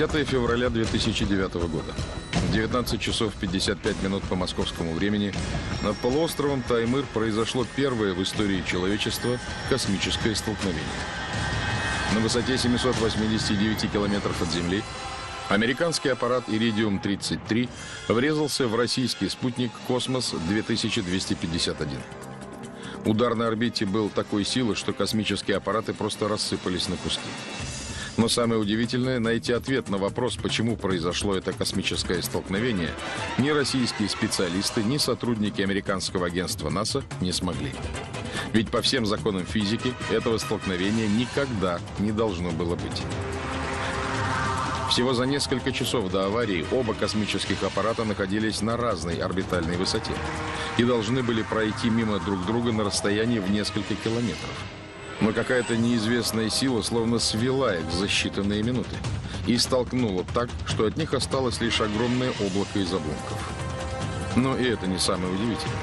10 февраля 2009 года. В 19 часов 55 минут по московскому времени над полуостровом Таймыр произошло первое в истории человечества космическое столкновение. На высоте 789 километров от Земли американский аппарат «Иридиум-33» врезался в российский спутник «Космос-2251». Удар на орбите был такой силы, что космические аппараты просто рассыпались на куски. Но самое удивительное – найти ответ на вопрос, почему произошло это космическое столкновение, ни российские специалисты, ни сотрудники американского агентства НАСА не смогли. Ведь по всем законам физики этого столкновения никогда не должно было быть. Всего за несколько часов до аварии оба космических аппарата находились на разной орбитальной высоте и должны были пройти мимо друг друга на расстоянии в несколько километров. Но какая-то неизвестная сила словно свела их за считанные минуты и столкнула так, что от них осталось лишь огромное облако из обломков. Но и это не самое удивительное.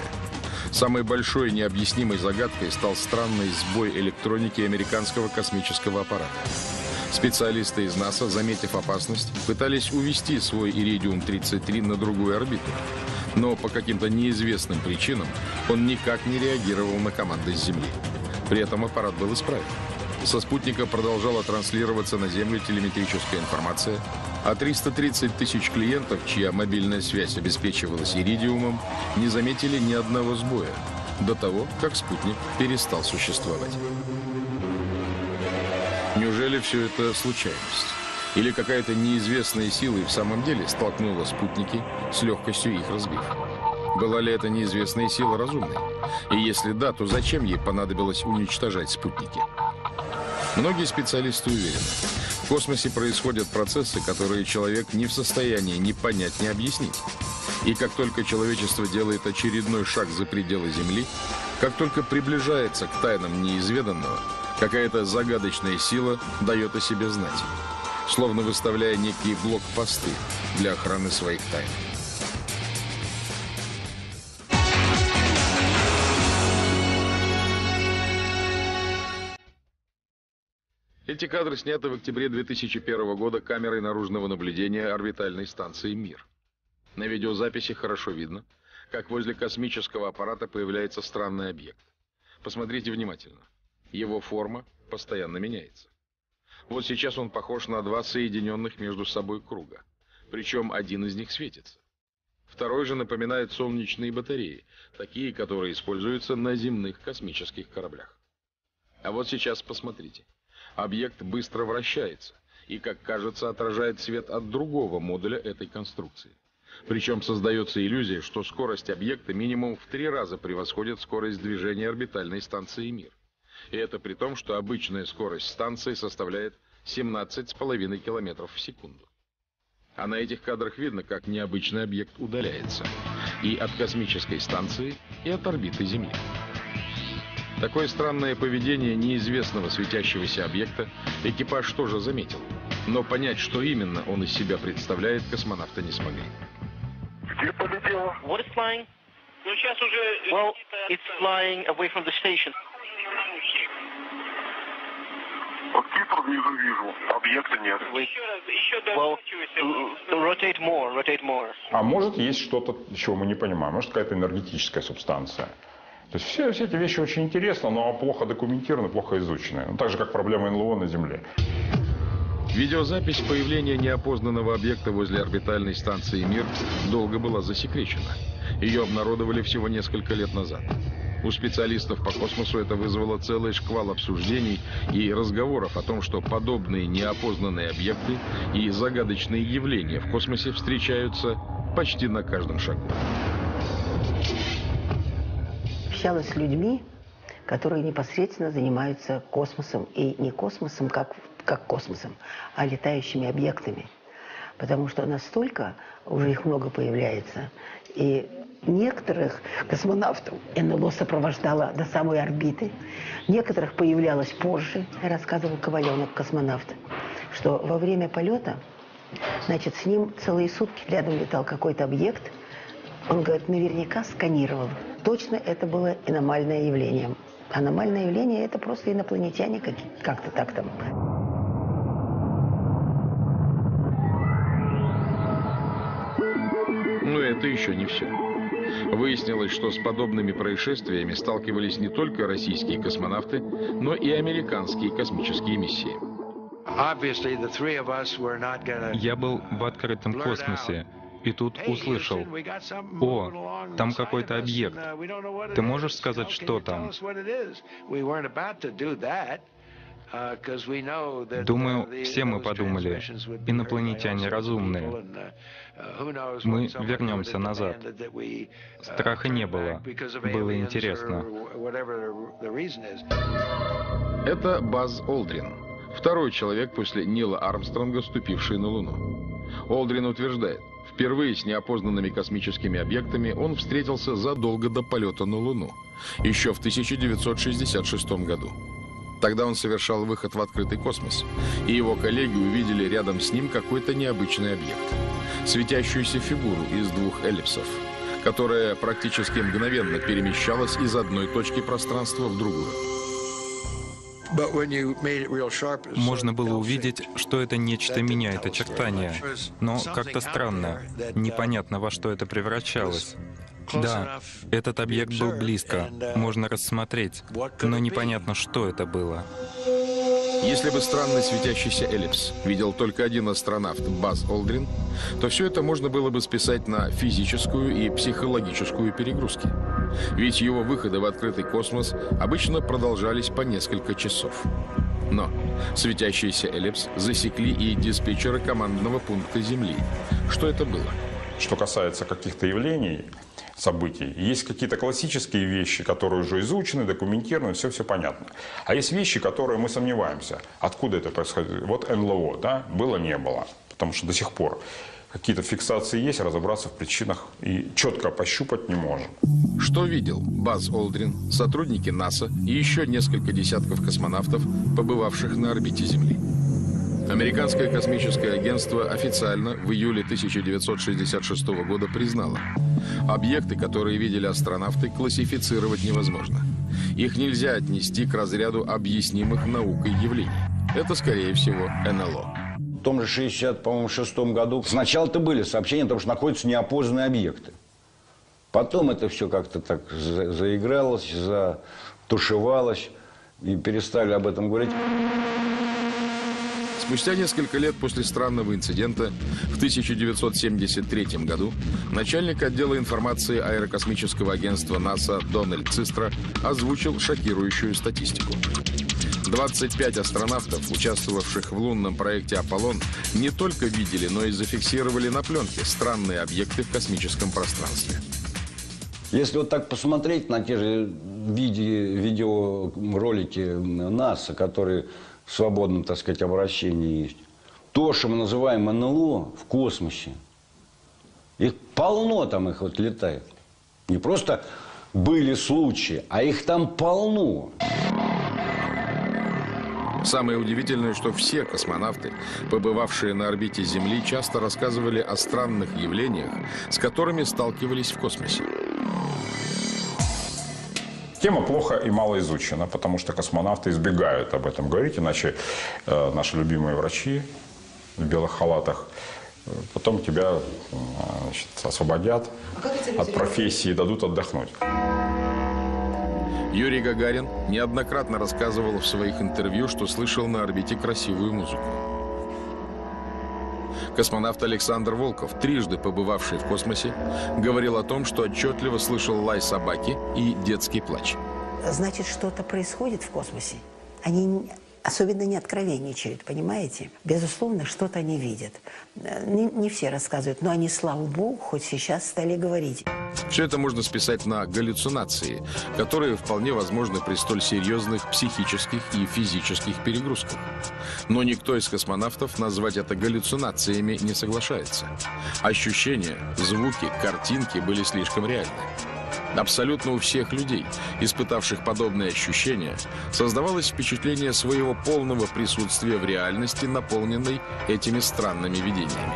Самой большой необъяснимой загадкой стал странный сбой электроники американского космического аппарата. Специалисты из НАСА, заметив опасность, пытались увести свой Иридиум-33 на другую орбиту. Но по каким-то неизвестным причинам он никак не реагировал на команды с Земли. При этом аппарат был исправен. Со спутника продолжала транслироваться на Землю телеметрическая информация, а 330 тысяч клиентов, чья мобильная связь обеспечивалась иридиумом, не заметили ни одного сбоя до того, как спутник перестал существовать. Неужели все это случайность? Или какая-то неизвестная сила и в самом деле столкнула спутники, с легкостью их разбив? Была ли эта неизвестная сила разумной? И если да, то зачем ей понадобилось уничтожать спутники? Многие специалисты уверены, в космосе происходят процессы, которые человек не в состоянии ни понять, ни объяснить. И как только человечество делает очередной шаг за пределы Земли, как только приближается к тайнам неизведанного, Какая-то загадочная сила дает о себе знать, словно выставляя некие блокпосты для охраны своих тайн. Эти кадры сняты в октябре 2001 года камерой наружного наблюдения орбитальной станции «Мир». На видеозаписи хорошо видно, как возле космического аппарата появляется странный объект. Посмотрите внимательно. Его форма постоянно меняется. Вот сейчас он похож на два соединенных между собой круга. Причем один из них светится. Второй же напоминает солнечные батареи, такие, которые используются на земных космических кораблях. А вот сейчас посмотрите. Объект быстро вращается и, как кажется, отражает свет от другого модуля этой конструкции. Причем создается иллюзия, что скорость объекта минимум в три раза превосходит скорость движения орбитальной станции «Мир». И это при том, что обычная скорость станции составляет 17,5 км в секунду. А на этих кадрах видно, как необычный объект удаляется. И от космической станции, и от орбиты Земли. Такое странное поведение неизвестного светящегося объекта экипаж тоже заметил. Но понять, что именно он из себя представляет, космонавты не смогли. Где полетело? What is flying? Ну, сейчас уже... Well, it's flying away from the station. Вот цифр внизу вижу, объекта нет. Еще раз, еще well, rotate more, rotate more. А может есть что-то, чего мы не понимаем, может какая-то энергетическая субстанция. То есть все, все эти вещи очень интересны, но плохо документированы, плохо изучены. Ну, так же, как проблема НЛО на Земле. Видеозапись появления неопознанного объекта возле орбитальной станции «Мир» долго была засекречена. Ее обнародовали всего несколько лет назад. У специалистов по космосу это вызвало целый шквал обсуждений и разговоров о том, что подобные неопознанные объекты и загадочные явления в космосе встречаются почти на каждом шагу. Общалась с людьми, которые непосредственно занимаются космосом. И не космосом, как, как космосом, а летающими объектами. Потому что настолько уже их много появляется. И Некоторых космонавтов НЛО сопровождало до самой орбиты. Некоторых появлялось позже, рассказывал Коваленок, космонавт, что во время полета, значит, с ним целые сутки рядом летал какой-то объект. Он говорит, наверняка сканировал. Точно это было аномальное явление. Аномальное явление – это просто инопланетяне как-то так там. Но это еще не все. Выяснилось, что с подобными происшествиями сталкивались не только российские космонавты, но и американские космические миссии. Я был в открытом космосе и тут услышал, «О, там какой-то объект. Ты можешь сказать, что там?» Думаю, все мы подумали, инопланетяне разумные. Мы вернемся назад. Страха не было. Было интересно. Это Баз Олдрин, второй человек после Нила Армстронга, ступивший на Луну. Олдрин утверждает, впервые с неопознанными космическими объектами он встретился задолго до полета на Луну, еще в 1966 году. Тогда он совершал выход в открытый космос, и его коллеги увидели рядом с ним какой-то необычный объект. Светящуюся фигуру из двух эллипсов, которая практически мгновенно перемещалась из одной точки пространства в другую. Можно было увидеть, что это нечто меняет очертания, но как-то странно, непонятно во что это превращалось. Да, этот объект был близко, можно рассмотреть, но непонятно, что это было. Если бы странный светящийся эллипс видел только один астронавт, Баз Олдрин, то все это можно было бы списать на физическую и психологическую перегрузки. Ведь его выходы в открытый космос обычно продолжались по несколько часов. Но светящийся эллипс засекли и диспетчеры командного пункта Земли. Что это было? Что касается каких-то явлений, событий. Есть какие-то классические вещи, которые уже изучены, документированы, все-все понятно. А есть вещи, которые мы сомневаемся. Откуда это происходит? Вот НЛО, да, было, не было. Потому что до сих пор какие-то фиксации есть, разобраться в причинах и четко пощупать не можем. Что видел Баз Олдрин, сотрудники НАСА и еще несколько десятков космонавтов, побывавших на орбите Земли? Американское космическое агентство официально в июле 1966 года признало, объекты, которые видели астронавты, классифицировать невозможно. Их нельзя отнести к разряду объяснимых наукой явлений. Это, скорее всего, НЛО. В том же 60, по-моему, шестом году сначала-то были сообщения о том, что находятся неопознанные объекты. Потом это все как-то так заигралось, затушевалось, и перестали об этом говорить. Спустя несколько лет после странного инцидента в 1973 году начальник отдела информации аэрокосмического агентства НАСА Дональд Цистра озвучил шокирующую статистику. 25 астронавтов, участвовавших в лунном проекте «Аполлон», не только видели, но и зафиксировали на пленке странные объекты в космическом пространстве. Если вот так посмотреть на те же видео, видеоролики НАСА, которые в свободном, так сказать, обращении есть. То, что мы называем НЛО в космосе, их полно там их вот летает. Не просто были случаи, а их там полно. Самое удивительное, что все космонавты, побывавшие на орбите Земли, часто рассказывали о странных явлениях, с которыми сталкивались в космосе. Тема плохо и мало изучена, потому что космонавты избегают об этом говорить, иначе э, наши любимые врачи в белых халатах э, потом тебя э, значит, освободят а от профессии и дадут отдохнуть. Юрий Гагарин неоднократно рассказывал в своих интервью, что слышал на орбите красивую музыку. Космонавт Александр Волков, трижды побывавший в космосе, говорил о том, что отчетливо слышал лай собаки и детский плач. Значит, что-то происходит в космосе. Они особенно не откровенничают, понимаете? Безусловно, что-то они видят. Не, не все рассказывают, но они, слава богу, хоть сейчас стали говорить. Все это можно списать на галлюцинации, которые вполне возможны при столь серьезных психических и физических перегрузках. Но никто из космонавтов назвать это галлюцинациями не соглашается. Ощущения, звуки, картинки были слишком реальны. Абсолютно у всех людей, испытавших подобные ощущения, создавалось впечатление своего полного присутствия в реальности, наполненной этими странными видениями.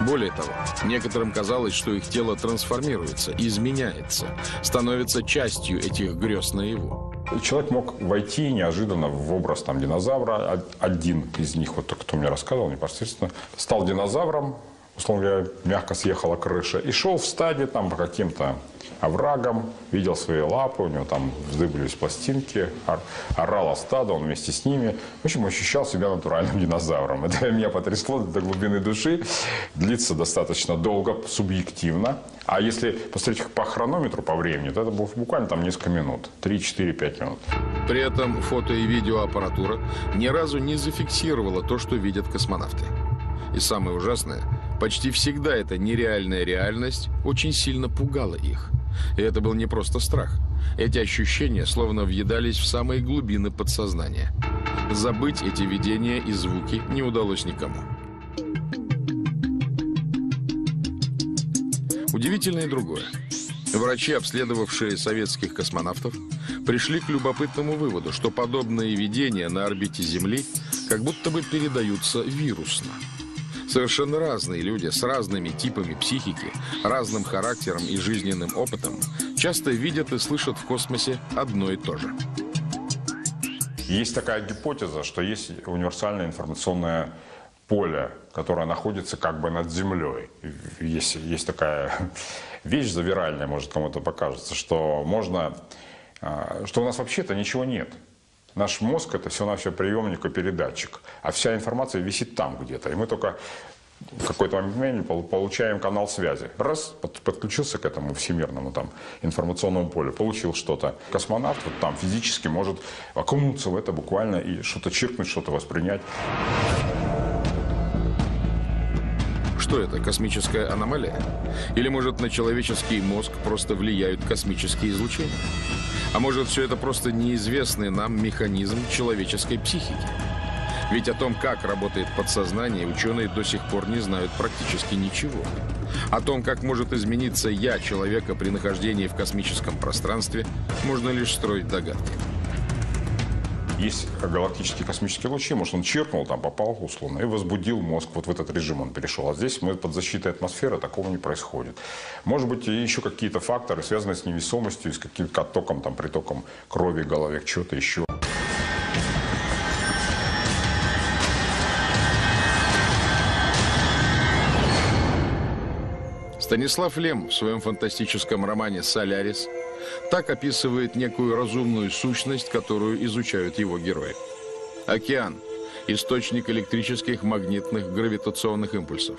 Более того, некоторым казалось, что их тело трансформируется, изменяется, становится частью этих грез наяву. Человек мог войти неожиданно в образ там, динозавра. Один из них, вот кто мне рассказывал непосредственно, стал динозавром, условно говоря, мягко съехала крыша, и шел в стаде там по каким-то оврагам, видел свои лапы, у него там вздыбились пластинки, ор, орало стадо, он вместе с ними. В общем, ощущал себя натуральным динозавром. Это меня потрясло до глубины души. Длится достаточно долго, субъективно. А если посмотреть по хронометру, по времени, то это было буквально там несколько минут. 3, 4, 5 минут. При этом фото- и видеоаппаратура ни разу не зафиксировала то, что видят космонавты. И самое ужасное, почти всегда эта нереальная реальность очень сильно пугала их. И это был не просто страх. Эти ощущения словно въедались в самые глубины подсознания. Забыть эти видения и звуки не удалось никому. Удивительно и другое. Врачи, обследовавшие советских космонавтов, пришли к любопытному выводу, что подобные видения на орбите Земли как будто бы передаются вирусно. Совершенно разные люди с разными типами психики, разным характером и жизненным опытом часто видят и слышат в космосе одно и то же. Есть такая гипотеза, что есть универсальное информационное поле, которое находится как бы над землей. Есть, есть такая вещь завиральная, может кому-то покажется, что можно, а, что у нас вообще-то ничего нет. Наш мозг это все-навсего приемник и передатчик, а вся информация висит там где-то. И мы только в какой-то момент получаем канал связи. Раз, подключился к этому всемирному там, информационному полю, получил что-то. Космонавт вот там физически может окунуться в это буквально и что-то чиркнуть, что-то воспринять. Что это, космическая аномалия? Или, может, на человеческий мозг просто влияют космические излучения? А может, все это просто неизвестный нам механизм человеческой психики? Ведь о том, как работает подсознание, ученые до сих пор не знают практически ничего. О том, как может измениться «я» человека при нахождении в космическом пространстве, можно лишь строить догадки. Есть галактические космические лучи, может, он чиркнул, там попал условно, и возбудил мозг, вот в этот режим он перешел. А здесь мы под защитой атмосферы, такого не происходит. Может быть, еще какие-то факторы, связанные с невесомостью, с каким-то оттоком, там, притоком крови голове, что-то еще. Станислав Лем в своем фантастическом романе «Солярис» так описывает некую разумную сущность, которую изучают его герои. Океан – источник электрических магнитных гравитационных импульсов.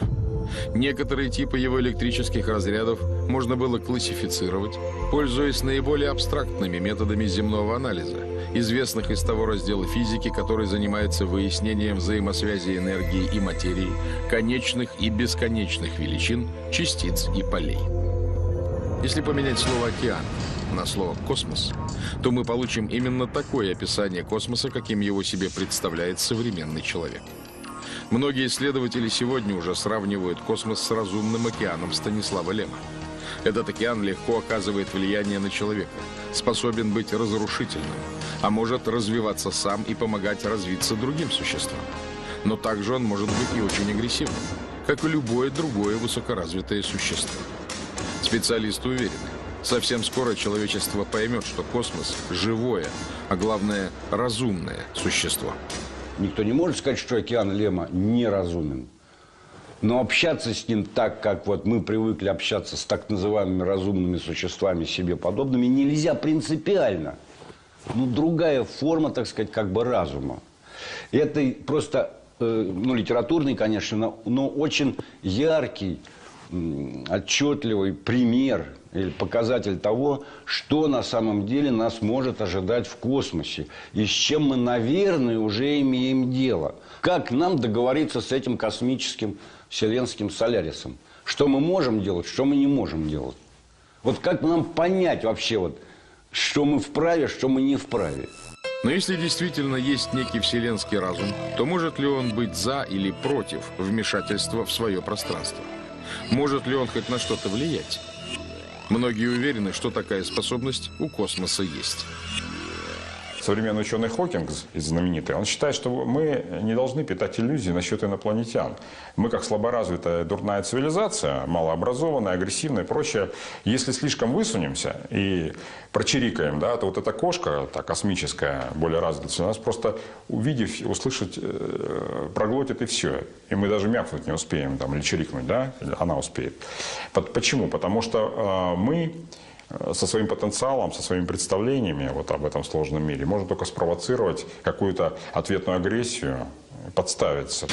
Некоторые типы его электрических разрядов можно было классифицировать, пользуясь наиболее абстрактными методами земного анализа, известных из того раздела физики, который занимается выяснением взаимосвязи энергии и материи, конечных и бесконечных величин, частиц и полей. Если поменять слово «океан» на слово «космос», то мы получим именно такое описание космоса, каким его себе представляет современный человек. Многие исследователи сегодня уже сравнивают космос с разумным океаном Станислава Лема. Этот океан легко оказывает влияние на человека, способен быть разрушительным, а может развиваться сам и помогать развиться другим существам. Но также он может быть и очень агрессивным, как и любое другое высокоразвитое существо. Специалисты уверены, совсем скоро человечество поймет, что космос – живое, а главное – разумное существо. Никто не может сказать, что океан Лема неразумен. Но общаться с ним так, как вот мы привыкли общаться с так называемыми разумными существами себе подобными, нельзя принципиально. Ну, другая форма, так сказать, как бы разума. Это просто, э, ну, литературный, конечно, но очень яркий, отчетливый пример или показатель того, что на самом деле нас может ожидать в космосе и с чем мы, наверное, уже имеем дело. Как нам договориться с этим космическим вселенским солярисом? Что мы можем делать, что мы не можем делать? Вот как нам понять вообще, вот, что мы вправе, что мы не вправе? Но если действительно есть некий вселенский разум, то может ли он быть за или против вмешательства в свое пространство? Может ли он хоть на что-то влиять? Многие уверены, что такая способность у космоса есть. Современный ученый Хокингс, знаменитый, он считает, что мы не должны питать иллюзии насчет инопланетян. Мы, как слаборазвитая дурная цивилизация, малообразованная, агрессивная и прочее, если слишком высунемся и прочирикаем, да, то вот эта кошка, та космическая, более развитая, нас просто увидев, услышать, э, проглотит и все. И мы даже мякнуть не успеем, там, или чирикнуть, да, она успеет. Почему? Потому что э, мы со своим потенциалом, со своими представлениями вот об этом сложном мире можем только спровоцировать какую-то ответную агрессию, подставиться.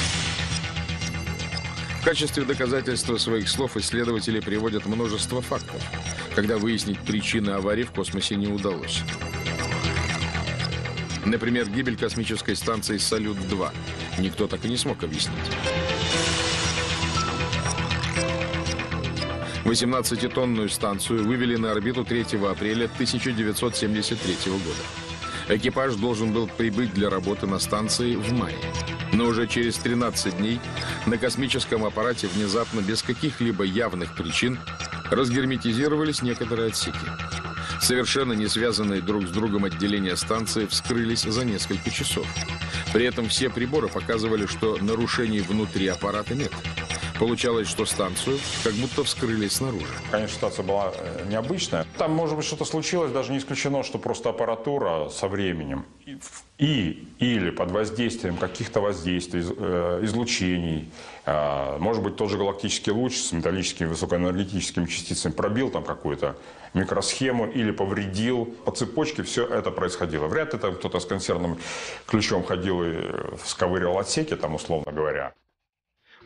В качестве доказательства своих слов исследователи приводят множество фактов, когда выяснить причины аварии в космосе не удалось. Например, гибель космической станции «Салют-2» никто так и не смог объяснить. 18-тонную станцию вывели на орбиту 3 апреля 1973 года. Экипаж должен был прибыть для работы на станции в мае. Но уже через 13 дней на космическом аппарате внезапно без каких-либо явных причин разгерметизировались некоторые отсеки. Совершенно не связанные друг с другом отделения станции вскрылись за несколько часов. При этом все приборы показывали, что нарушений внутри аппарата нет. Получалось, что станцию как будто вскрыли снаружи. Конечно, ситуация была э, необычная. Там, может быть, что-то случилось, даже не исключено, что просто аппаратура со временем и или под воздействием каких-то воздействий, э, излучений, э, может быть, тот же галактический луч с металлическими высокоэнергетическими частицами пробил там какую-то микросхему или повредил. По цепочке все это происходило. Вряд ли там кто-то с консервным ключом ходил и сковыривал отсеки, там, условно говоря.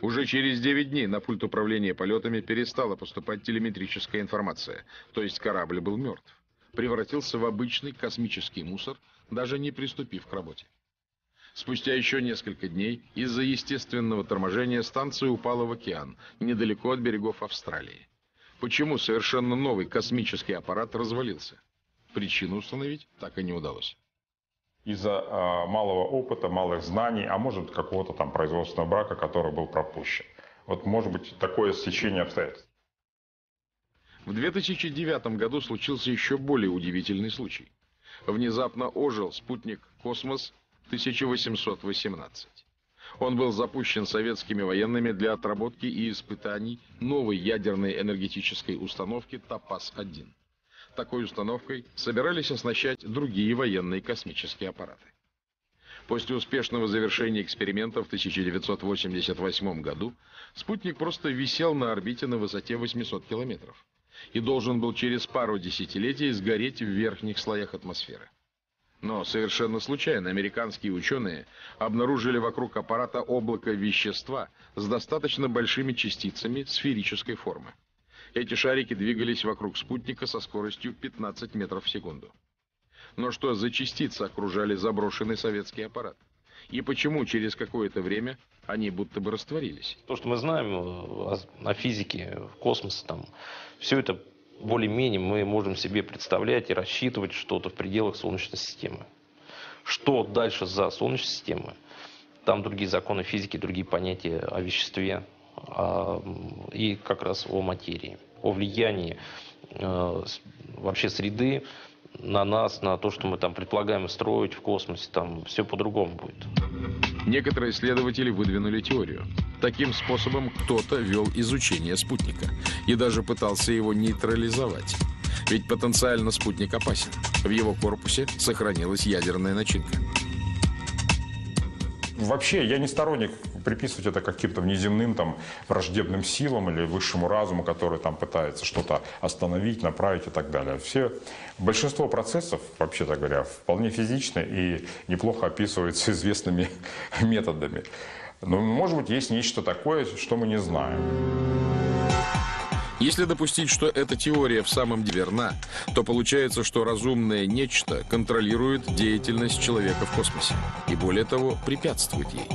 Уже через 9 дней на пульт управления полетами перестала поступать телеметрическая информация, то есть корабль был мертв. Превратился в обычный космический мусор, даже не приступив к работе. Спустя еще несколько дней из-за естественного торможения станция упала в океан, недалеко от берегов Австралии. Почему совершенно новый космический аппарат развалился? Причину установить так и не удалось из-за э, малого опыта, малых знаний, а может какого-то там производственного брака, который был пропущен. Вот может быть такое стечение обстоятельств. В 2009 году случился еще более удивительный случай. Внезапно ожил спутник «Космос-1818». Он был запущен советскими военными для отработки и испытаний новой ядерной энергетической установки «Топаз-1» такой установкой собирались оснащать другие военные космические аппараты. После успешного завершения эксперимента в 1988 году спутник просто висел на орбите на высоте 800 километров и должен был через пару десятилетий сгореть в верхних слоях атмосферы. Но совершенно случайно американские ученые обнаружили вокруг аппарата облако вещества с достаточно большими частицами сферической формы. Эти шарики двигались вокруг спутника со скоростью 15 метров в секунду. Но что за частицы окружали заброшенный советский аппарат? И почему через какое-то время они будто бы растворились? То, что мы знаем э, о, о физике космоса, там, все это более-менее мы можем себе представлять и рассчитывать что-то в пределах Солнечной системы. Что дальше за Солнечной системой? Там другие законы физики, другие понятия о веществе а, и как раз о материи о влиянии э, вообще среды на нас, на то, что мы там предполагаем строить в космосе, там все по-другому будет. Некоторые исследователи выдвинули теорию. Таким способом кто-то вел изучение спутника и даже пытался его нейтрализовать. Ведь потенциально спутник опасен. В его корпусе сохранилась ядерная начинка. Вообще, я не сторонник приписывать это каким-то внеземным там враждебным силам или высшему разуму, который там пытается что-то остановить, направить и так далее. Все, большинство процессов, вообще-то говоря, вполне физичны и неплохо описываются известными методами. Но, может быть, есть нечто такое, что мы не знаем. Если допустить, что эта теория в самом деле верна, то получается, что разумное нечто контролирует деятельность человека в космосе и, более того, препятствует ей.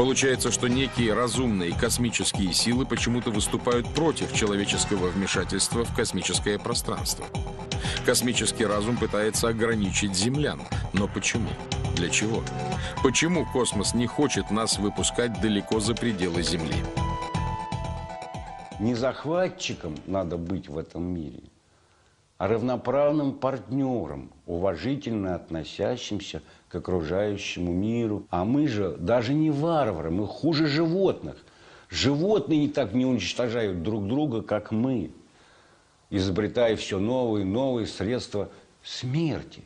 Получается, что некие разумные космические силы почему-то выступают против человеческого вмешательства в космическое пространство. Космический разум пытается ограничить землян. Но почему? Для чего? Почему космос не хочет нас выпускать далеко за пределы Земли? Не захватчиком надо быть в этом мире, а равноправным партнером, уважительно относящимся к окружающему миру. А мы же даже не варвары, мы хуже животных. Животные так не уничтожают друг друга, как мы, изобретая все новые и новые средства смерти.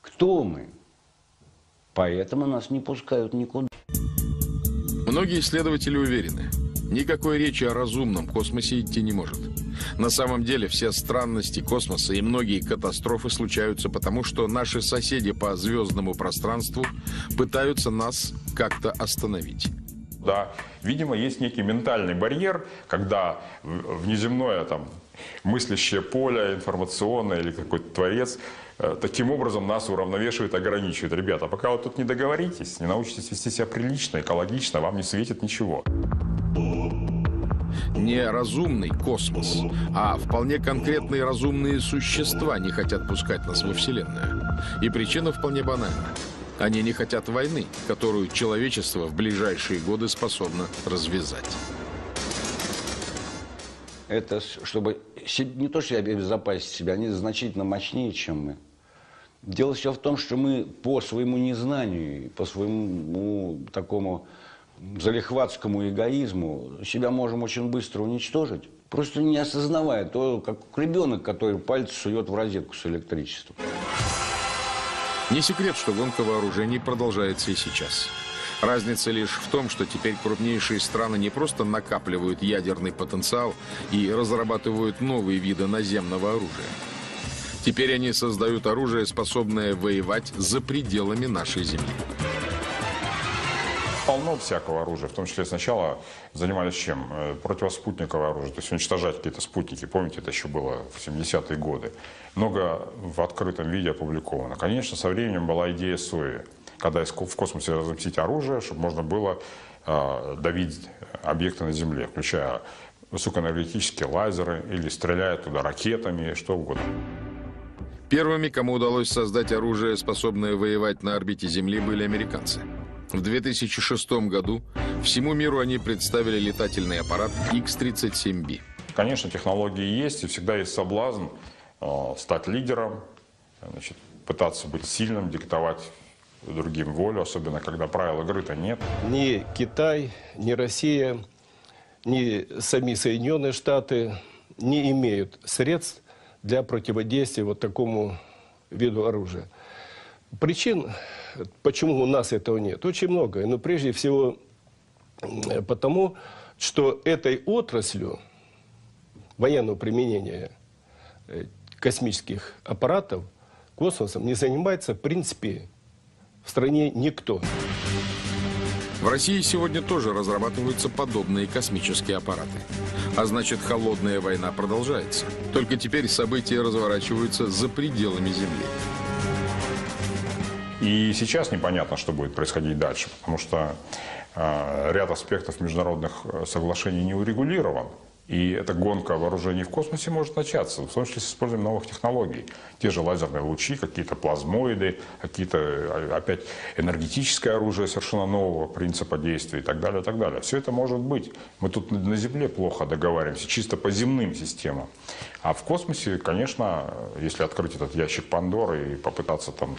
Кто мы? Поэтому нас не пускают никуда. Многие исследователи уверены, никакой речи о разумном космосе идти не может. На самом деле все странности космоса и многие катастрофы случаются потому, что наши соседи по звездному пространству пытаются нас как-то остановить. Да, видимо, есть некий ментальный барьер, когда внеземное там мыслящее поле информационное или какой-то творец э, таким образом нас уравновешивает, ограничивает. Ребята, пока вы тут не договоритесь, не научитесь вести себя прилично, экологично, вам не светит ничего. Не разумный космос, а вполне конкретные разумные существа не хотят пускать нас во Вселенную. И причина вполне банальна. Они не хотят войны, которую человечество в ближайшие годы способно развязать. Это чтобы не то, что обезопасить себя, они значительно мощнее, чем мы. Дело все в том, что мы по своему незнанию, по своему такому залихватскому эгоизму себя можем очень быстро уничтожить, просто не осознавая то, как ребенок, который пальцы сует в розетку с электричеством. Не секрет, что гонка вооружений продолжается и сейчас. Разница лишь в том, что теперь крупнейшие страны не просто накапливают ядерный потенциал и разрабатывают новые виды наземного оружия. Теперь они создают оружие, способное воевать за пределами нашей Земли. Полно всякого оружия, в том числе сначала занимались чем? Э, противоспутниковое оружие, то есть уничтожать какие-то спутники. Помните, это еще было в 70-е годы. Много в открытом виде опубликовано. Конечно, со временем была идея СОИ – когда в космосе разместить оружие, чтобы можно было э, давить объекты на Земле, включая высокоэнергетические лазеры или стреляя туда ракетами, что угодно. Первыми, кому удалось создать оружие, способное воевать на орбите Земли, были американцы. В 2006 году всему миру они представили летательный аппарат X-37B. Конечно, технологии есть, и всегда есть соблазн э, стать лидером, значит, пытаться быть сильным, диктовать другим волю, особенно когда правил игры-то нет. Ни Китай, ни Россия, ни сами Соединенные Штаты не имеют средств для противодействия вот такому виду оружия. Причин, почему у нас этого нет, очень много. Но прежде всего потому, что этой отраслью военного применения э, космических аппаратов космосом не занимается в принципе в стране никто. В России сегодня тоже разрабатываются подобные космические аппараты. А значит, холодная война продолжается. Только теперь события разворачиваются за пределами Земли. И сейчас непонятно, что будет происходить дальше, потому что э, ряд аспектов международных э, соглашений не урегулирован. И эта гонка вооружений в космосе может начаться, в том числе с использованием новых технологий. Те же лазерные лучи, какие-то плазмоиды, какие-то а, опять энергетическое оружие совершенно нового принципа действия и так далее, и так далее. Все это может быть. Мы тут на Земле плохо договариваемся, чисто по земным системам. А в космосе, конечно, если открыть этот ящик Пандоры и попытаться там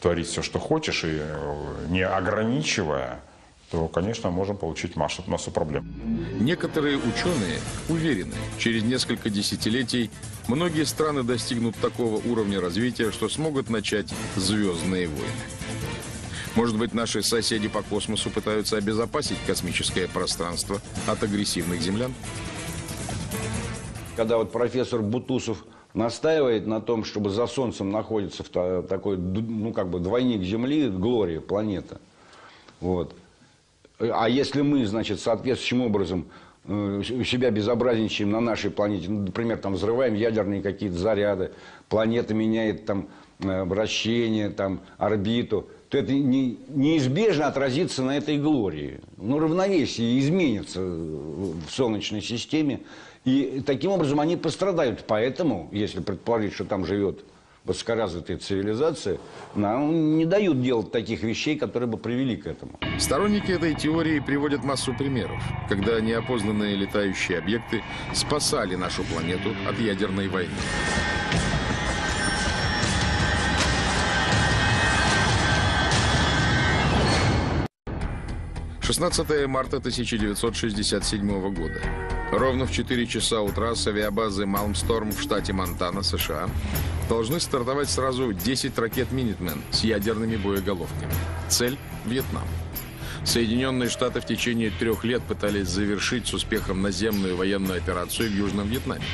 творить все, что хочешь, и э, не ограничивая, то, конечно, можем получить массу, массу проблем. Некоторые ученые уверены, через несколько десятилетий многие страны достигнут такого уровня развития, что смогут начать звездные войны. Может быть, наши соседи по космосу пытаются обезопасить космическое пространство от агрессивных землян? Когда вот профессор Бутусов настаивает на том, чтобы за Солнцем находится такой, ну, как бы двойник Земли, Глория, планета. Вот. А если мы, значит, соответствующим образом э, себя безобразничаем на нашей планете, ну, например, там взрываем ядерные какие-то заряды, планета меняет там э, вращение, там орбиту, то это не, неизбежно отразится на этой глории. Ну, равновесие изменится в Солнечной системе, и таким образом они пострадают. Поэтому, если предположить, что там живет высокоразвитые цивилизации нам не дают делать таких вещей, которые бы привели к этому. Сторонники этой теории приводят массу примеров, когда неопознанные летающие объекты спасали нашу планету от ядерной войны. 16 марта 1967 года. Ровно в 4 часа утра с авиабазы Малмсторм в штате Монтана, США, должны стартовать сразу 10 ракет «Минитмен» с ядерными боеголовками. Цель – Вьетнам. Соединенные Штаты в течение трех лет пытались завершить с успехом наземную военную операцию в Южном Вьетнаме.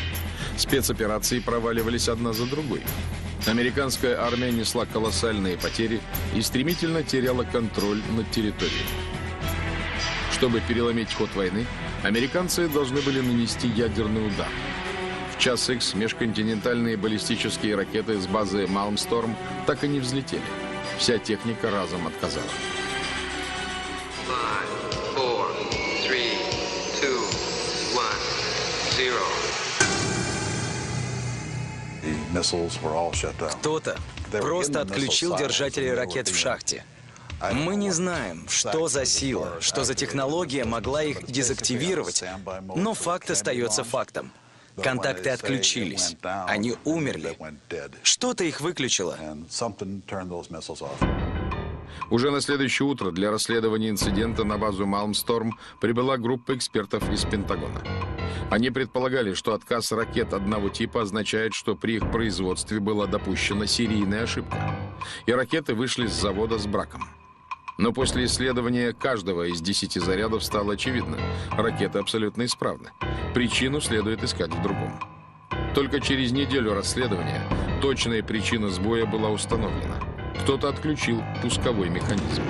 Спецоперации проваливались одна за другой. Американская армия несла колоссальные потери и стремительно теряла контроль над территорией. Чтобы переломить ход войны, американцы должны были нанести ядерный удар. В час X межконтинентальные баллистические ракеты с базы «Малмсторм» так и не взлетели. Вся техника разом отказала. Five, four, three, two, one, zero. Кто-то просто отключил держатели ракет в шахте. Мы не знаем, что за сила, что за технология могла их дезактивировать, но факт остается фактом. Контакты отключились. Они умерли. Что-то их выключило. Уже на следующее утро для расследования инцидента на базу «Малмсторм» прибыла группа экспертов из Пентагона. Они предполагали, что отказ ракет одного типа означает, что при их производстве была допущена серийная ошибка, и ракеты вышли с завода с браком. Но после исследования каждого из десяти зарядов стало очевидно, ракеты абсолютно исправны. Причину следует искать в другом. Только через неделю расследования точная причина сбоя была установлена. Кто-то отключил пусковой механизм.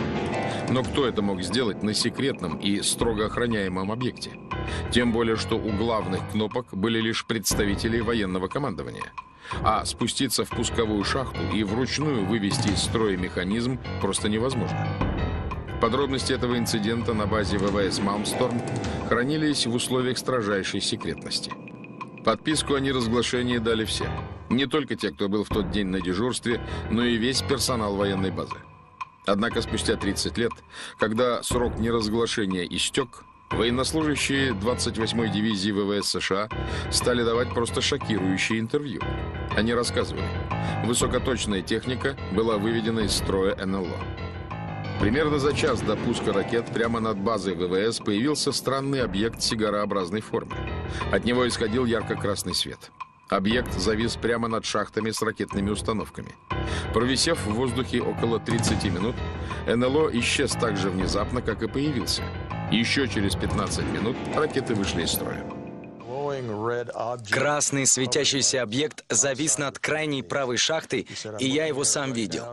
Но кто это мог сделать на секретном и строго охраняемом объекте? Тем более, что у главных кнопок были лишь представители военного командования. А спуститься в пусковую шахту и вручную вывести из строя механизм просто невозможно. Подробности этого инцидента на базе ВВС «Малмсторм» хранились в условиях строжайшей секретности. Подписку о неразглашении дали все. Не только те, кто был в тот день на дежурстве, но и весь персонал военной базы. Однако спустя 30 лет, когда срок неразглашения истек, военнослужащие 28-й дивизии ВВС США стали давать просто шокирующие интервью. Они рассказывали, высокоточная техника была выведена из строя НЛО. Примерно за час до пуска ракет прямо над базой ВВС появился странный объект сигарообразной формы. От него исходил ярко-красный свет. Объект завис прямо над шахтами с ракетными установками. Провисев в воздухе около 30 минут, НЛО исчез так же внезапно, как и появился. Еще через 15 минут ракеты вышли из строя. Красный светящийся объект завис над крайней правой шахтой, и я его сам видел.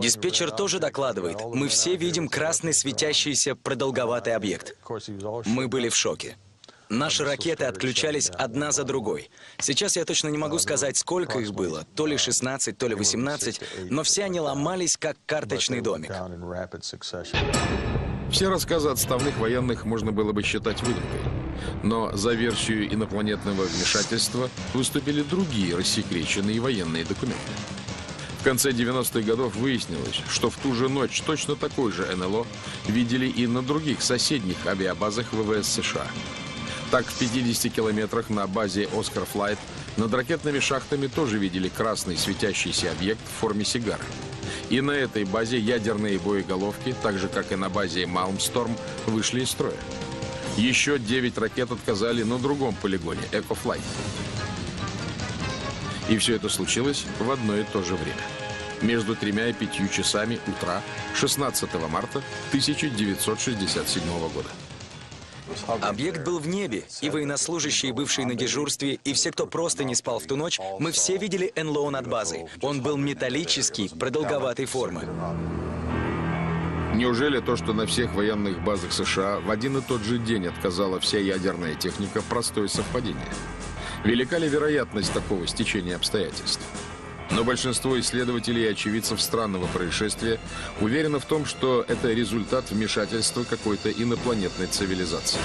Диспетчер тоже докладывает. Мы все видим красный светящийся продолговатый объект. Мы были в шоке. Наши ракеты отключались одна за другой. Сейчас я точно не могу сказать, сколько их было, то ли 16, то ли 18, но все они ломались, как карточный домик. Все рассказы отставных военных можно было бы считать выдумкой. Но за версию инопланетного вмешательства выступили другие рассекреченные военные документы. В конце 90-х годов выяснилось, что в ту же ночь точно такой же НЛО видели и на других соседних авиабазах ВВС США – так, в 50 километрах на базе «Оскар Флайт» над ракетными шахтами тоже видели красный светящийся объект в форме сигары. И на этой базе ядерные боеголовки, так же как и на базе «Малмсторм», вышли из строя. Еще 9 ракет отказали на другом полигоне «Экофлайт». И все это случилось в одно и то же время. Между тремя и пятью часами утра 16 марта 1967 года. Объект был в небе, и военнослужащие, бывшие на дежурстве, и все, кто просто не спал в ту ночь, мы все видели НЛО над базой. Он был металлический, продолговатой формы. Неужели то, что на всех военных базах США в один и тот же день отказала вся ядерная техника, простое совпадение? Велика ли вероятность такого стечения обстоятельств? Но большинство исследователей и очевидцев странного происшествия уверено в том, что это результат вмешательства какой-то инопланетной цивилизации.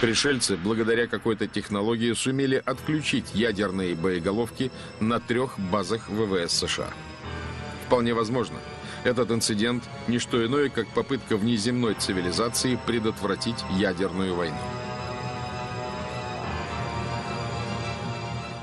Пришельцы, благодаря какой-то технологии, сумели отключить ядерные боеголовки на трех базах ВВС США. Вполне возможно, этот инцидент – не что иное, как попытка внеземной цивилизации предотвратить ядерную войну.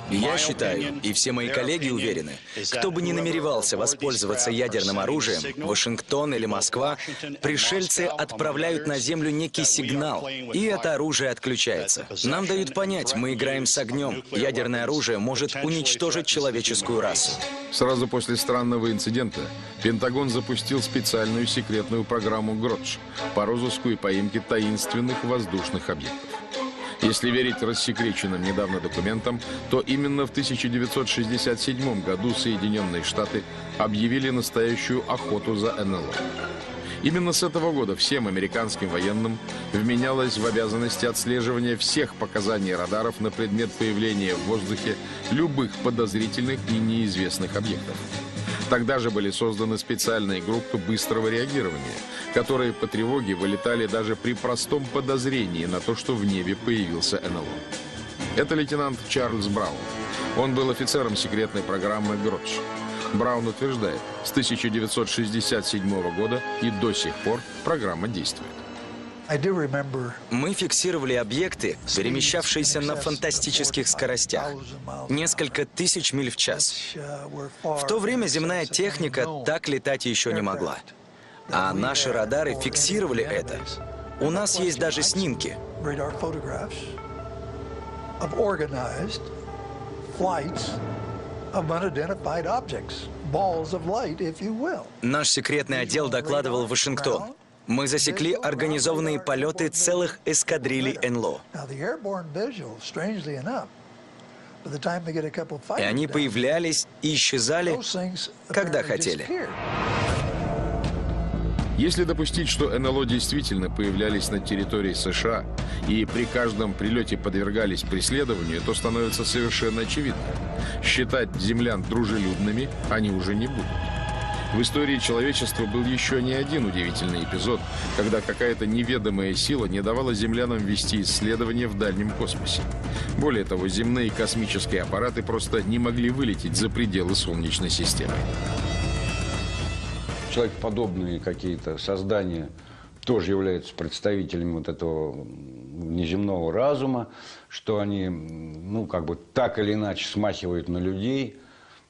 Я считаю, и все мои коллеги уверены, кто бы ни намеревался воспользоваться ядерным оружием, Вашингтон или Москва, пришельцы отправляют на Землю некий сигнал, и это оружие отключается. Нам дают понять, мы играем с огнем. Ядерное оружие может уничтожить человеческую расу. Сразу после странного инцидента Пентагон запустил специальную секретную программу «Гродж» по розыску и поимке таинственных воздушных объектов. Если верить рассекреченным недавно документам, то именно в 1967 году Соединенные Штаты объявили настоящую охоту за НЛО. Именно с этого года всем американским военным вменялось в обязанности отслеживания всех показаний радаров на предмет появления в воздухе любых подозрительных и неизвестных объектов. Тогда же были созданы специальные группы быстрого реагирования, которые по тревоге вылетали даже при простом подозрении на то, что в небе появился НЛО. Это лейтенант Чарльз Браун. Он был офицером секретной программы «Гродж». Браун утверждает, с 1967 года и до сих пор программа действует. Мы фиксировали объекты, перемещавшиеся на фантастических скоростях. Несколько тысяч миль в час. В то время земная техника так летать еще не могла. А наши радары фиксировали это. У нас есть даже снимки. Наш секретный отдел докладывал в Вашингтон. Мы засекли организованные полеты целых эскадрилей НЛО. И они появлялись и исчезали, когда хотели. Если допустить, что НЛО действительно появлялись на территории США и при каждом прилете подвергались преследованию, то становится совершенно очевидно. Считать землян дружелюбными они уже не будут. В истории человечества был еще не один удивительный эпизод, когда какая-то неведомая сила не давала землянам вести исследования в дальнем космосе. Более того, земные космические аппараты просто не могли вылететь за пределы Солнечной системы. Человекоподобные какие-то создания тоже являются представителями вот этого неземного разума, что они, ну, как бы так или иначе смахивают на людей –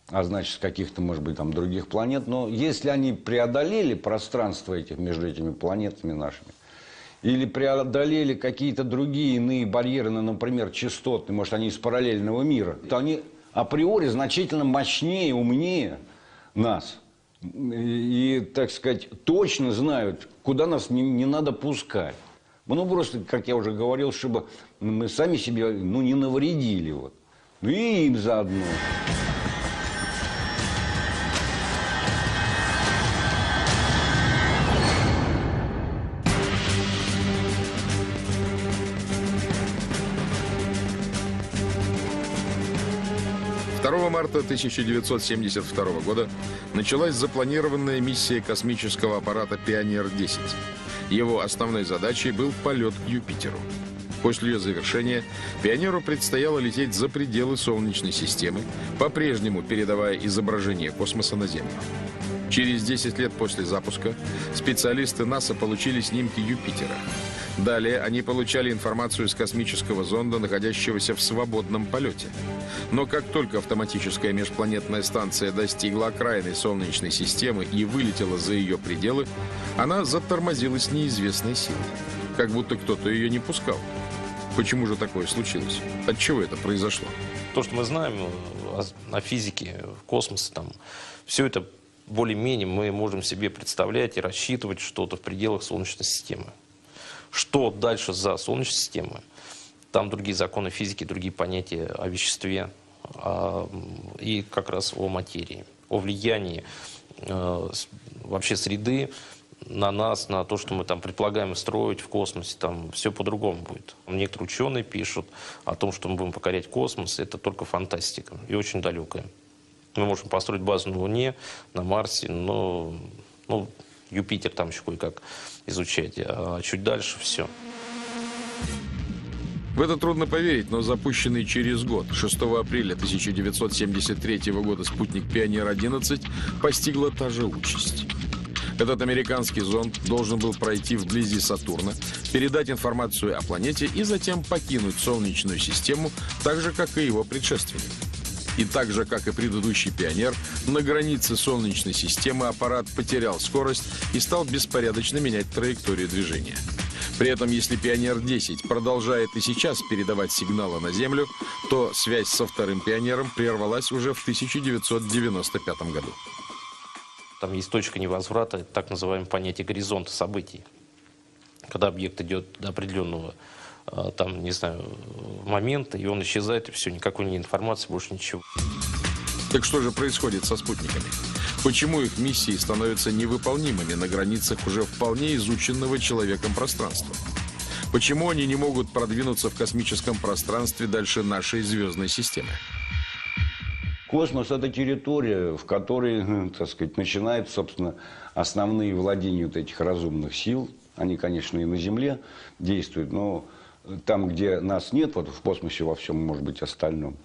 а значит, с каких-то, может быть, там других планет. Но если они преодолели пространство этих, между этими планетами нашими, или преодолели какие-то другие иные барьеры, ну, например, частотные, может, они из параллельного мира, то они априори значительно мощнее, умнее нас. И, так сказать, точно знают, куда нас не, не надо пускать. Ну, просто, как я уже говорил, чтобы мы сами себе ну, не навредили. Вот. Ну и им заодно. Марта 1972 года началась запланированная миссия космического аппарата «Пионер-10». Его основной задачей был полет к Юпитеру. После ее завершения «Пионеру» предстояло лететь за пределы Солнечной системы, по-прежнему передавая изображение космоса на Землю. Через 10 лет после запуска специалисты НАСА получили снимки Юпитера. Далее они получали информацию с космического зонда, находящегося в свободном полете. Но как только автоматическая межпланетная станция достигла окраины Солнечной системы и вылетела за ее пределы, она затормозилась неизвестной силой. Как будто кто-то ее не пускал. Почему же такое случилось? От чего это произошло? То, что мы знаем о, о физике космоса, там, все это более-менее мы можем себе представлять и рассчитывать что-то в пределах Солнечной системы. Что дальше за Солнечной системой? Там другие законы физики, другие понятия о веществе о, и как раз о материи, о влиянии э, вообще среды на нас, на то, что мы там предполагаем строить в космосе, там все по-другому будет. Некоторые ученые пишут о том, что мы будем покорять космос, это только фантастика и очень далекая. Мы можем построить базу на Луне, на Марсе, но ну, Юпитер там еще кое-как изучать, а чуть дальше все. В это трудно поверить, но запущенный через год, 6 апреля 1973 года спутник «Пионер-11» постигла та же участь. Этот американский зонд должен был пройти вблизи Сатурна, передать информацию о планете и затем покинуть Солнечную систему, так же, как и его предшественник. И так же, как и предыдущий «Пионер», на границе Солнечной системы аппарат потерял скорость и стал беспорядочно менять траекторию движения. При этом, если «Пионер-10» продолжает и сейчас передавать сигналы на Землю, то связь со вторым «Пионером» прервалась уже в 1995 году. Там есть точка невозврата, так называемое понятие горизонта событий. Когда объект идет до определенного там, не знаю, момента, и он исчезает, и все, никакой не информации, больше ничего. Так что же происходит со спутниками? Почему их миссии становятся невыполнимыми на границах уже вполне изученного человеком пространства? Почему они не могут продвинуться в космическом пространстве дальше нашей звездной системы? Космос – это территория, в которой, так сказать, начинают, собственно, основные владения вот этих разумных сил. Они, конечно, и на Земле действуют, но там, где нас нет, вот в космосе во всем, может быть, остальном,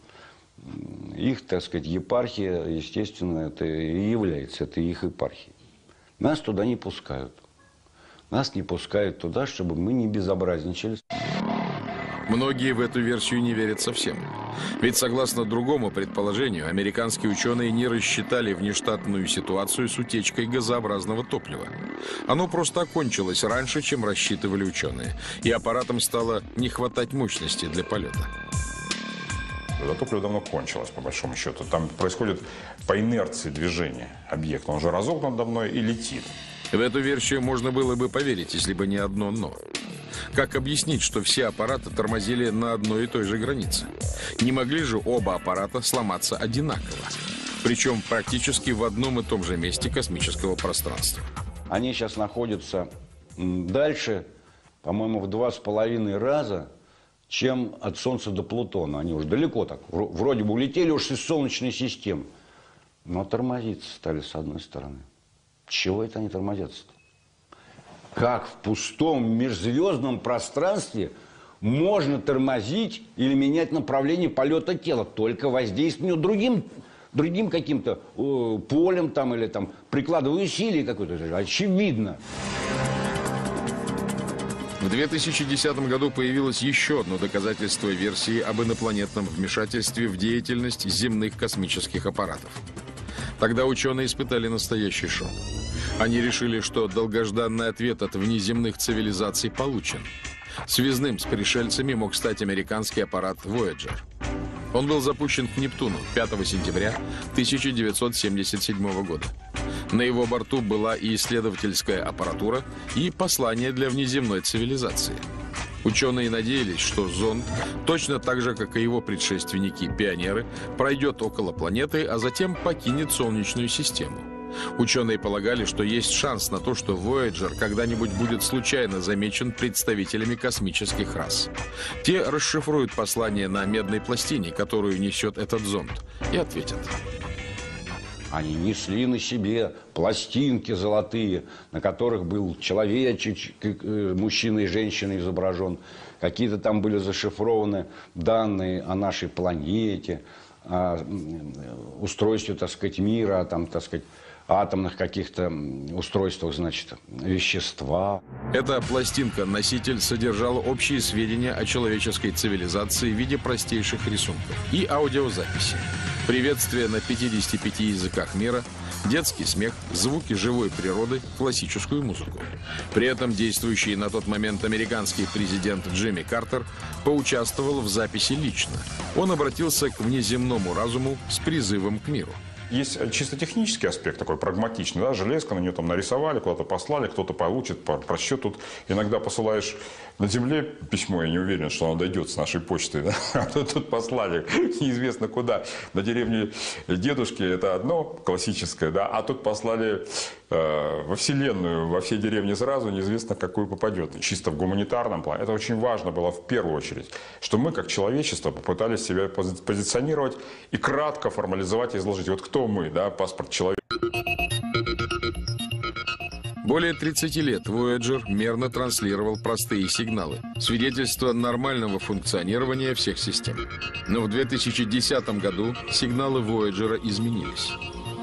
их, так сказать, епархия, естественно, это и является, это их епархия. Нас туда не пускают. Нас не пускают туда, чтобы мы не безобразничали. Многие в эту версию не верят совсем. Ведь согласно другому предположению, американские ученые не рассчитали внештатную ситуацию с утечкой газообразного топлива. Оно просто окончилось раньше, чем рассчитывали ученые, и аппаратам стало не хватать мощности для полета. Это топливо давно кончилось, по большому счету. Там происходит по инерции движения объекта. Он уже разогнан давно и летит. В эту версию можно было бы поверить, если бы не одно «но». Как объяснить, что все аппараты тормозили на одной и той же границе? Не могли же оба аппарата сломаться одинаково? Причем практически в одном и том же месте космического пространства. Они сейчас находятся дальше, по-моему, в два с половиной раза, чем от Солнца до Плутона. Они уже далеко так, вроде бы улетели уж из Солнечной системы. Но тормозиться стали с одной стороны. Чего это они тормозятся-то? Как в пустом межзвездном пространстве можно тормозить или менять направление полета тела, только воздействуя другим, другим каким-то э, полем там, или там прикладывая усилия какое-то. Очевидно. В 2010 году появилось еще одно доказательство версии об инопланетном вмешательстве в деятельность земных космических аппаратов. Тогда ученые испытали настоящий шок. Они решили, что долгожданный ответ от внеземных цивилизаций получен. Связным с пришельцами мог стать американский аппарат Voyager. Он был запущен к Нептуну 5 сентября 1977 года. На его борту была и исследовательская аппаратура, и послание для внеземной цивилизации. Ученые надеялись, что зонд, точно так же, как и его предшественники, пионеры, пройдет около планеты, а затем покинет Солнечную систему. Ученые полагали, что есть шанс на то, что Voyager когда-нибудь будет случайно замечен представителями космических рас. Те расшифруют послание на медной пластине, которую несет этот зонд, и ответят. Они несли на себе пластинки золотые, на которых был человечек, э, мужчина и женщина изображен. Какие-то там были зашифрованы данные о нашей планете, о устройстве, так сказать, мира, там, так сказать, атомных каких-то устройствах, значит, вещества. Эта пластинка-носитель содержала общие сведения о человеческой цивилизации в виде простейших рисунков и аудиозаписи. Приветствие на 55 языках мира, детский смех, звуки живой природы, классическую музыку. При этом действующий на тот момент американский президент Джимми Картер поучаствовал в записи лично. Он обратился к внеземному разуму с призывом к миру. Есть чисто технический аспект, такой прагматичный. Да? Железка, на нее там нарисовали, куда-то послали, кто-то получит, просчет. Тут иногда посылаешь на земле письмо, я не уверен, что оно дойдет с нашей почты. Да? А тут, послали неизвестно куда. На деревне дедушки это одно классическое, да? а тут послали э, во Вселенную, во все деревни сразу, неизвестно какую попадет. Чисто в гуманитарном плане. Это очень важно было в первую очередь, что мы как человечество попытались себя позиционировать и кратко формализовать и изложить. Вот кто мы, да, паспорт человека. Более 30 лет Voyager мерно транслировал простые сигналы, свидетельство нормального функционирования всех систем. Но в 2010 году сигналы Voyager изменились.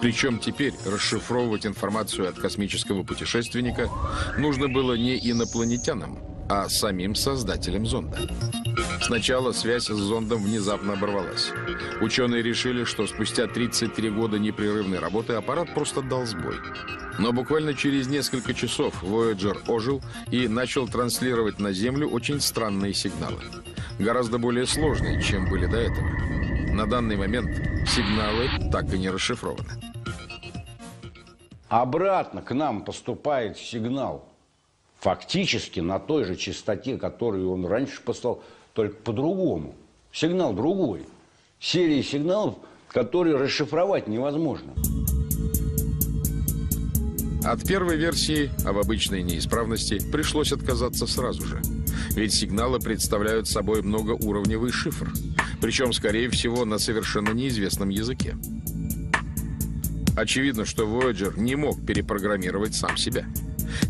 Причем теперь расшифровывать информацию от космического путешественника нужно было не инопланетянам, а самим создателям зонда. Сначала связь с зондом внезапно оборвалась. Ученые решили, что спустя 33 года непрерывной работы аппарат просто дал сбой. Но буквально через несколько часов Voyager ожил и начал транслировать на Землю очень странные сигналы. Гораздо более сложные, чем были до этого. На данный момент сигналы так и не расшифрованы. Обратно к нам поступает сигнал фактически на той же частоте, которую он раньше послал, только по-другому. Сигнал другой. Серии сигналов, которые расшифровать невозможно. От первой версии об обычной неисправности пришлось отказаться сразу же. Ведь сигналы представляют собой многоуровневый шифр. Причем, скорее всего, на совершенно неизвестном языке. Очевидно, что Voyager не мог перепрограммировать сам себя.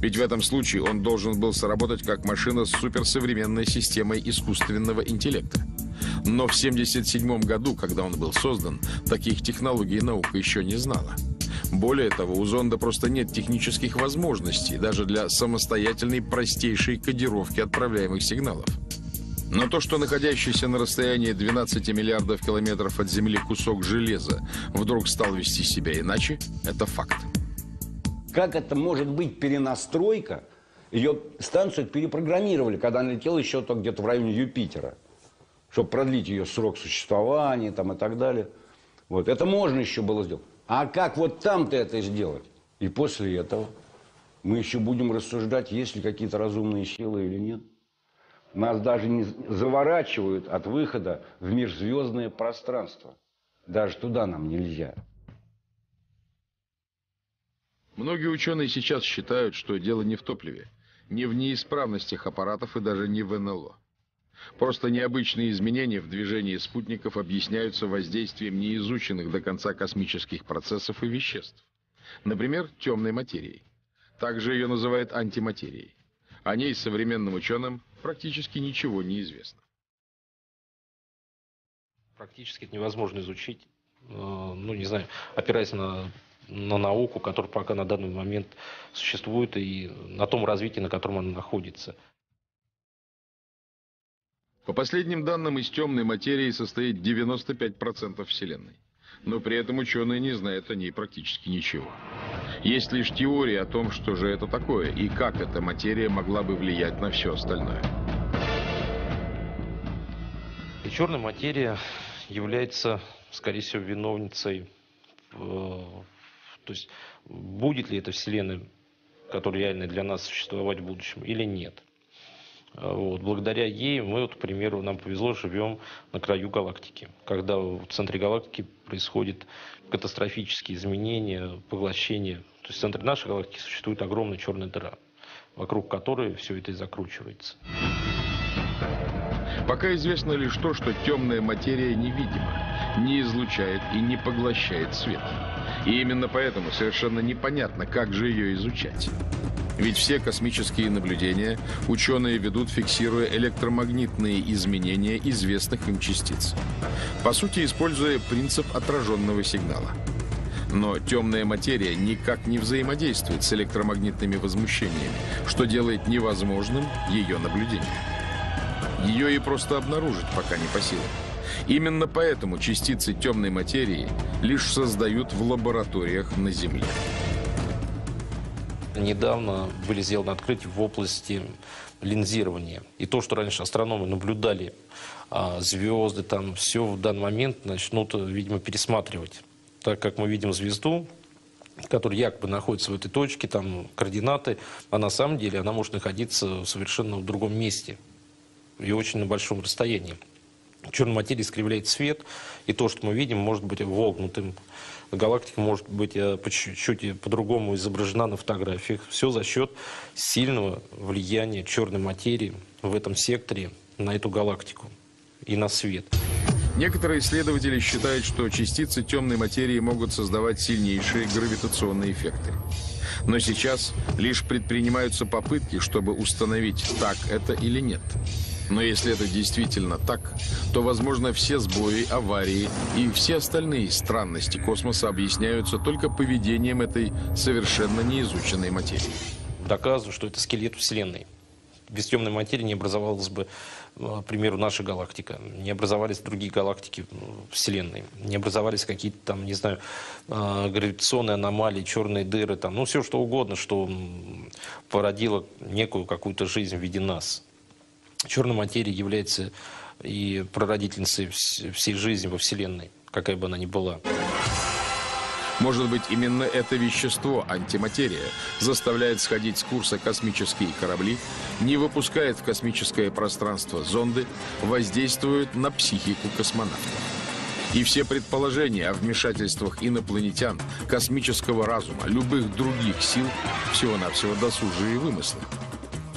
Ведь в этом случае он должен был сработать как машина с суперсовременной системой искусственного интеллекта. Но в 1977 году, когда он был создан, таких технологий наука еще не знала. Более того, у зонда просто нет технических возможностей даже для самостоятельной простейшей кодировки отправляемых сигналов. Но то, что находящийся на расстоянии 12 миллиардов километров от Земли кусок железа вдруг стал вести себя иначе, это факт. Как это может быть перенастройка? Ее станцию перепрограммировали, когда она летела еще то где-то в районе Юпитера, чтобы продлить ее срок существования там, и так далее. Вот. Это можно еще было сделать. А как вот там-то это сделать? И после этого мы еще будем рассуждать, есть ли какие-то разумные силы или нет. Нас даже не заворачивают от выхода в межзвездное пространство. Даже туда нам нельзя. Многие ученые сейчас считают, что дело не в топливе, не в неисправностях аппаратов и даже не в НЛО. Просто необычные изменения в движении спутников объясняются воздействием неизученных до конца космических процессов и веществ. Например, темной материей. Также ее называют антиматерией. О ней современным ученым практически ничего не известно. Практически это невозможно изучить, э, ну не знаю, опираясь на на науку, которая пока на данный момент существует, и на том развитии, на котором она находится. По последним данным, из темной материи состоит 95% Вселенной. Но при этом ученые не знают о ней практически ничего. Есть лишь теория о том, что же это такое и как эта материя могла бы влиять на все остальное. И черная материя является, скорее всего, виновницей э, то есть будет ли эта Вселенная, которая реально для нас существовать в будущем, или нет. А вот. Благодаря ей мы, вот, к примеру, нам повезло, живем на краю галактики. Когда в центре галактики происходят катастрофические изменения, поглощение. То есть в центре нашей галактики существует огромная черная дыра, вокруг которой все это и закручивается. Пока известно лишь то, что темная материя невидима, не излучает и не поглощает свет. И именно поэтому совершенно непонятно, как же ее изучать. Ведь все космические наблюдения ученые ведут, фиксируя электромагнитные изменения известных им частиц. По сути, используя принцип отраженного сигнала. Но темная материя никак не взаимодействует с электромагнитными возмущениями, что делает невозможным ее наблюдение. Ее и просто обнаружить пока не по силам. Именно поэтому частицы темной материи лишь создают в лабораториях на Земле. Недавно были сделаны открытия в области линзирования. И то, что раньше астрономы наблюдали а, звезды, там все в данный момент начнут, видимо, пересматривать. Так как мы видим звезду, которая якобы находится в этой точке, там координаты, а на самом деле она может находиться совершенно в другом месте и очень на большом расстоянии черной материи искривляет свет, и то, что мы видим, может быть вогнутым. Галактика может быть э, по чуть-чуть по-другому изображена на фотографиях. Все за счет сильного влияния черной материи в этом секторе на эту галактику и на свет. Некоторые исследователи считают, что частицы темной материи могут создавать сильнейшие гравитационные эффекты. Но сейчас лишь предпринимаются попытки, чтобы установить, так это или нет. Но если это действительно так, то, возможно, все сбои, аварии и все остальные странности космоса объясняются только поведением этой совершенно неизученной материи. Доказываю, что это скелет Вселенной. Без темной материи не образовалась бы, к примеру, наша галактика, не образовались другие галактики Вселенной, не образовались какие-то там, не знаю, а, гравитационные аномалии, черные дыры, там, ну все что угодно, что породило некую какую-то жизнь в виде нас. Черная материя является и прародительницей всей жизни во Вселенной, какая бы она ни была. Может быть, именно это вещество, антиматерия, заставляет сходить с курса космические корабли, не выпускает в космическое пространство зонды, воздействует на психику космонавтов. И все предположения о вмешательствах инопланетян, космического разума, любых других сил всего-навсего досужие вымыслы.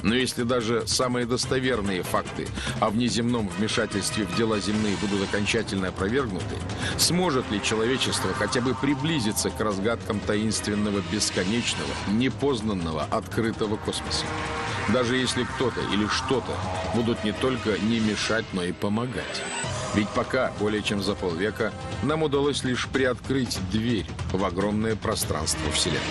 Но если даже самые достоверные факты о внеземном вмешательстве в дела земные будут окончательно опровергнуты, сможет ли человечество хотя бы приблизиться к разгадкам таинственного, бесконечного, непознанного, открытого космоса? Даже если кто-то или что-то будут не только не мешать, но и помогать. Ведь пока, более чем за полвека, нам удалось лишь приоткрыть дверь в огромное пространство Вселенной.